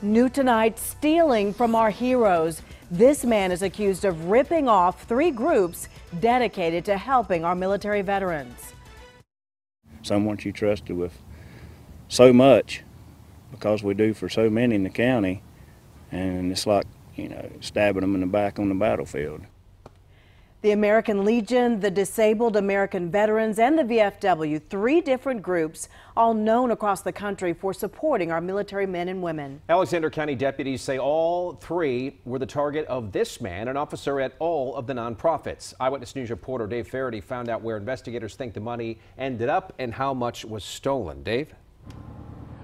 New tonight, stealing from our heroes. This man is accused of ripping off three groups dedicated to helping our military veterans. Someone you trusted with so much because we do for so many in the county, and it's like, you know, stabbing them in the back on the battlefield. The American Legion, the Disabled American Veterans, and the VFW, three different groups, all known across the country for supporting our military men and women. Alexander County deputies say all three were the target of this man, an officer at all of the nonprofits. Eyewitness News reporter Dave Faherty found out where investigators think the money ended up and how much was stolen. Dave?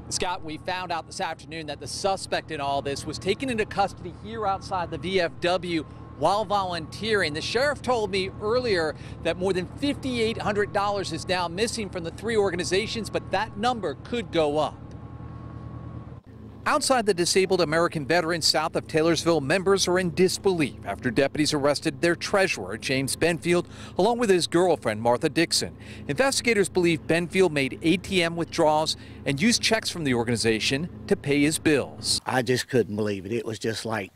Scott, we found out this afternoon that the suspect in all this was taken into custody here outside the VFW while volunteering. The sheriff told me earlier that more than $5,800 is now missing from the three organizations, but that number could go up. Outside the Disabled American Veterans south of Taylorsville, members are in disbelief after deputies arrested their treasurer, James Benfield, along with his girlfriend, Martha Dixon. Investigators believe Benfield made ATM withdrawals and used checks from the organization to pay his bills. I just couldn't believe it. It was just like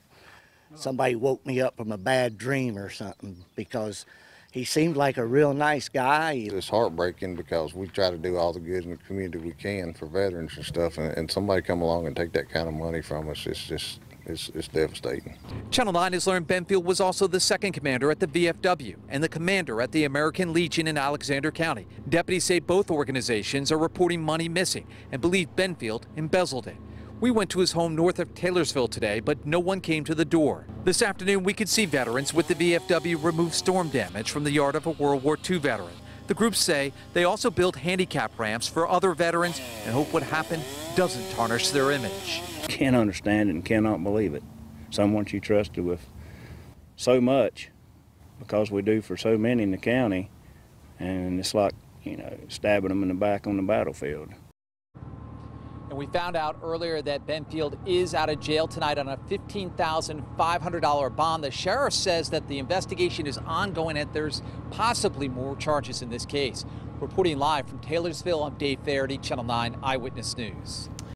somebody woke me up from a bad dream or something because he seemed like a real nice guy. It's heartbreaking because we try to do all the good in the community we can for veterans and stuff, and, and somebody come along and take that kind of money from us, it's just it's, it's, devastating. Channel 9 has learned Benfield was also the second commander at the VFW and the commander at the American Legion in Alexander County. Deputies say both organizations are reporting money missing and believe Benfield embezzled it. We went to his home north of Taylorsville today, but no one came to the door. This afternoon, we could see veterans with the VFW remove storm damage from the yard of a World War II veteran. The groups say they also built handicap ramps for other veterans and hope what happened doesn't tarnish their image. Can't understand it and cannot believe it. Someone you trusted with so much because we do for so many in the county, and it's like, you know, stabbing them in the back on the battlefield. And we found out earlier that Benfield is out of jail tonight on a $15,500 bond. The sheriff says that the investigation is ongoing and there's possibly more charges in this case. Reporting live from Taylorsville, I'm Dave Faherty, Channel 9 Eyewitness News.